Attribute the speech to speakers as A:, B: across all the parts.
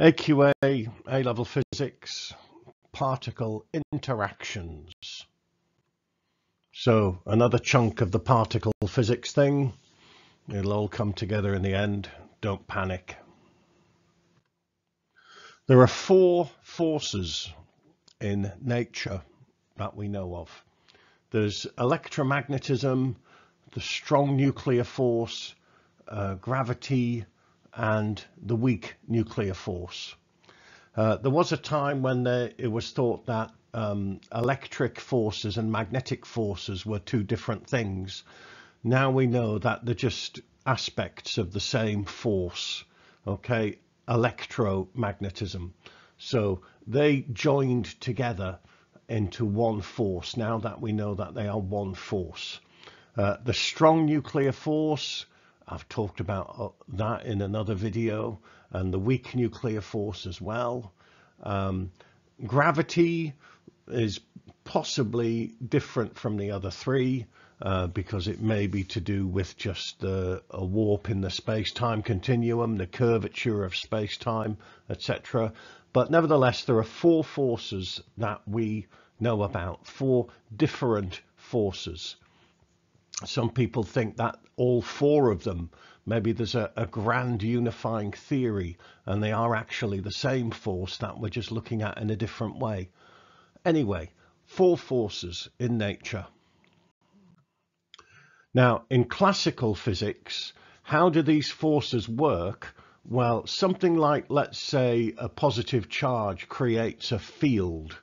A: AQA, A-level physics, particle interactions. So another chunk of the particle physics thing. It'll all come together in the end. Don't panic. There are four forces in nature that we know of. There's electromagnetism, the strong nuclear force, uh, gravity, and the weak nuclear force. Uh, there was a time when there, it was thought that um, electric forces and magnetic forces were two different things. Now we know that they're just aspects of the same force, okay, electromagnetism. So they joined together into one force now that we know that they are one force. Uh, the strong nuclear force, I've talked about uh, that in another video, and the weak nuclear force as well. Um, gravity is possibly different from the other three uh, because it may be to do with just uh, a warp in the space-time continuum, the curvature of space-time, etc. But nevertheless, there are four forces that we know about, four different forces. Some people think that all four of them, maybe there's a, a grand unifying theory and they are actually the same force that we're just looking at in a different way. Anyway, four forces in nature. Now, in classical physics, how do these forces work? Well, something like, let's say, a positive charge creates a field.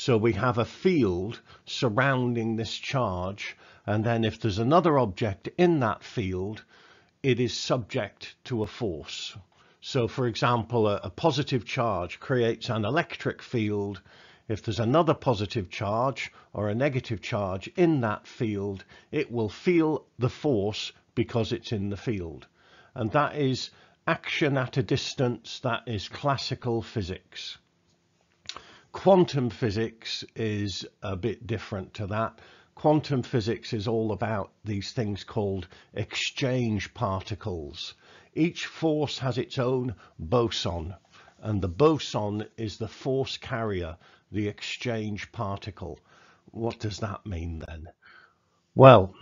A: So we have a field surrounding this charge, and then if there's another object in that field, it is subject to a force. So for example, a, a positive charge creates an electric field if there's another positive charge or a negative charge in that field, it will feel the force because it's in the field. And that is action at a distance, that is classical physics. Quantum physics is a bit different to that. Quantum physics is all about these things called exchange particles. Each force has its own boson, and the boson is the force carrier the exchange particle. What does that mean then? Well,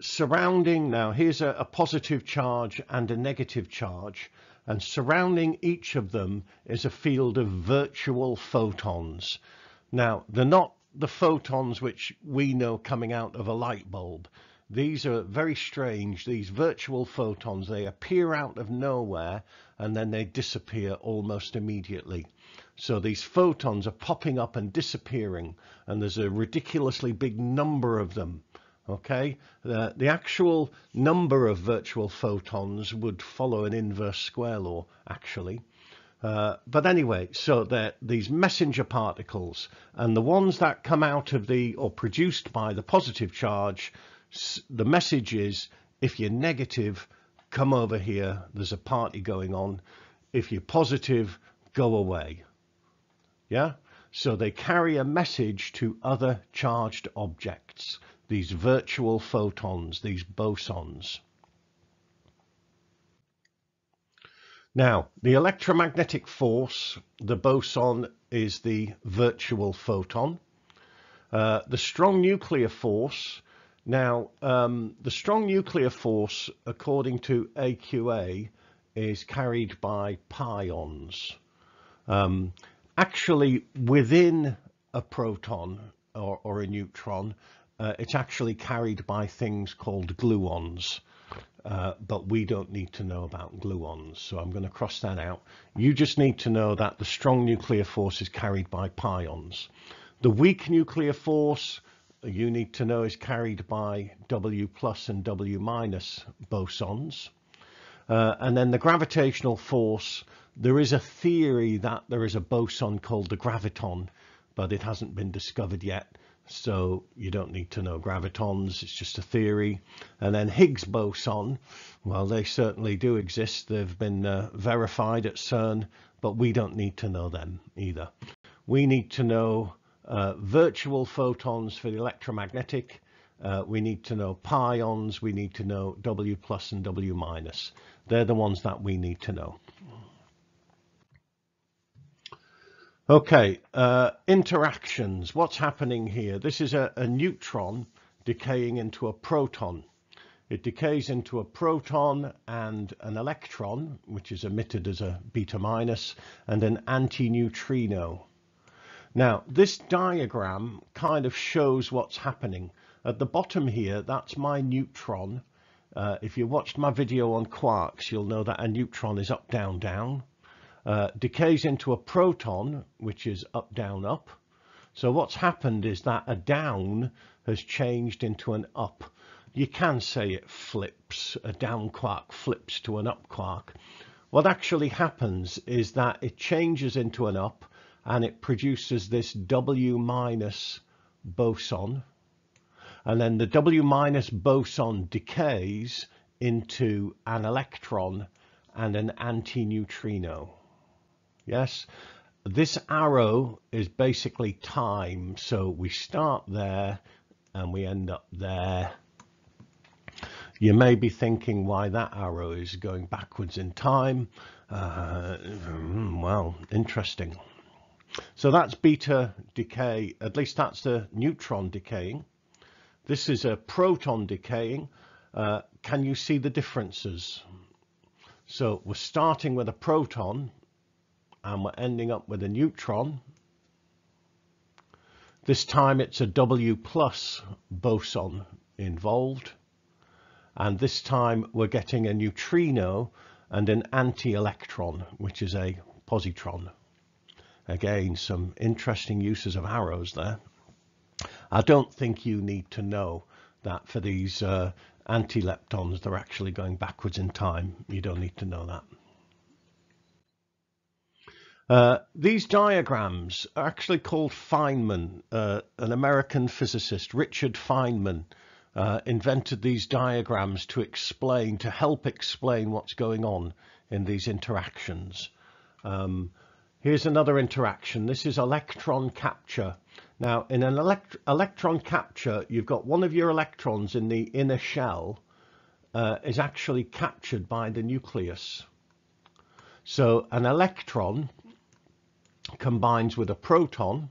A: surrounding now, here's a, a positive charge and a negative charge, and surrounding each of them is a field of virtual photons. Now, they're not the photons which we know coming out of a light bulb. These are very strange, these virtual photons, they appear out of nowhere and then they disappear almost immediately. So these photons are popping up and disappearing and there's a ridiculously big number of them. Okay, the, the actual number of virtual photons would follow an inverse square law actually. Uh, but anyway, so that these messenger particles and the ones that come out of the or produced by the positive charge, the message is if you're negative, come over here, there's a party going on. If you're positive, go away. Yeah, so they carry a message to other charged objects, these virtual photons, these bosons. Now, the electromagnetic force, the boson is the virtual photon. Uh, the strong nuclear force, now um, the strong nuclear force, according to AQA, is carried by pions. Um, actually within a proton or, or a neutron, uh, it's actually carried by things called gluons. Uh, but we don't need to know about gluons, so I'm going to cross that out. You just need to know that the strong nuclear force is carried by pions. The weak nuclear force, you need to know, is carried by W plus and W minus bosons. Uh, and then the gravitational force, there is a theory that there is a boson called the graviton, but it hasn't been discovered yet. So you don't need to know gravitons, it's just a theory. And then Higgs boson, well, they certainly do exist. They've been uh, verified at CERN, but we don't need to know them either. We need to know uh, virtual photons for the electromagnetic. Uh, we need to know pions. We need to know W plus and W minus. They're the ones that we need to know. Okay, uh, interactions. What's happening here? This is a, a neutron decaying into a proton. It decays into a proton and an electron, which is emitted as a beta minus, and an antineutrino. Now, this diagram kind of shows what's happening. At the bottom here, that's my neutron. Uh, if you watched my video on quarks, you'll know that a neutron is up, down, down uh, decays into a proton, which is up, down, up. So what's happened is that a down has changed into an up. You can say it flips, a down quark flips to an up quark. What actually happens is that it changes into an up and it produces this W minus boson. And then the W minus boson decays into an electron and an antineutrino. Yes, this arrow is basically time. So we start there and we end up there. You may be thinking why that arrow is going backwards in time. Uh, well, interesting. So that's beta decay, at least that's the neutron decaying. This is a proton decaying. Uh, can you see the differences? So we're starting with a proton and we're ending up with a neutron. This time it's a W plus boson involved. And this time we're getting a neutrino and an anti-electron, which is a positron. Again, some interesting uses of arrows there. I don't think you need to know that for these uh, anti-leptons, they're actually going backwards in time. You don't need to know that. Uh, these diagrams are actually called Feynman, uh, an American physicist, Richard Feynman, uh, invented these diagrams to explain, to help explain what's going on in these interactions. Um, here's another interaction. This is electron capture. Now, in an elect electron capture, you've got one of your electrons in the inner shell uh, is actually captured by the nucleus. So an electron combines with a proton,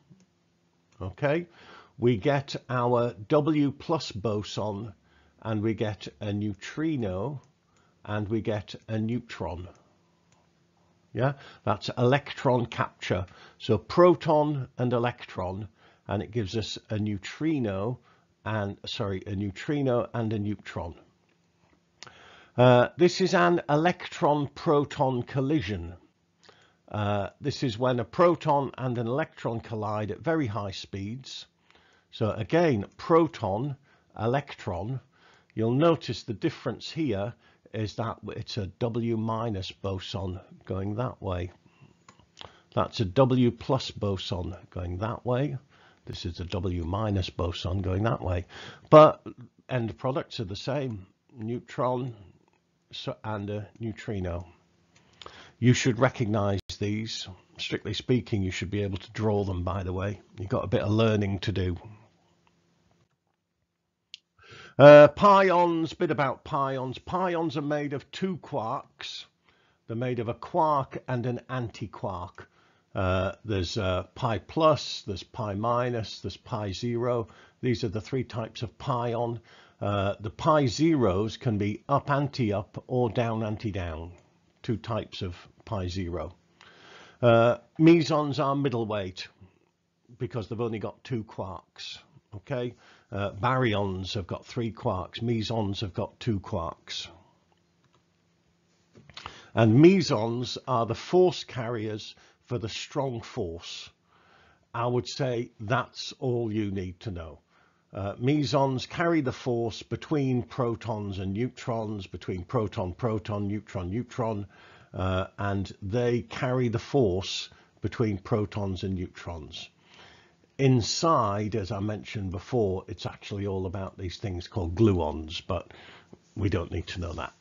A: okay, we get our W plus boson and we get a neutrino and we get a neutron. Yeah, that's electron capture. So proton and electron, and it gives us a neutrino and, sorry, a neutrino and a neutron. Uh, this is an electron-proton collision. Uh, this is when a proton and an electron collide at very high speeds. So again, proton, electron, you'll notice the difference here is that it's a W minus boson going that way. That's a W plus boson going that way. This is a W minus boson going that way. But end products are the same, neutron and a neutrino. You should recognize these. Strictly speaking, you should be able to draw them, by the way. You've got a bit of learning to do. Uh, pions, bit about pions. Pions are made of two quarks. They're made of a quark and an antiquark. Uh, there's uh, pi plus, there's pi minus, there's pi zero. These are the three types of pion. Uh, the pi zeros can be up anti-up or down anti-down. Two types of pi zero. Uh, mesons are middleweight because they've only got two quarks. Okay, uh, baryons have got three quarks. Mesons have got two quarks. And mesons are the force carriers for the strong force. I would say that's all you need to know. Uh, mesons carry the force between protons and neutrons, between proton, proton, neutron, neutron, uh, and they carry the force between protons and neutrons. Inside, as I mentioned before, it's actually all about these things called gluons, but we don't need to know that.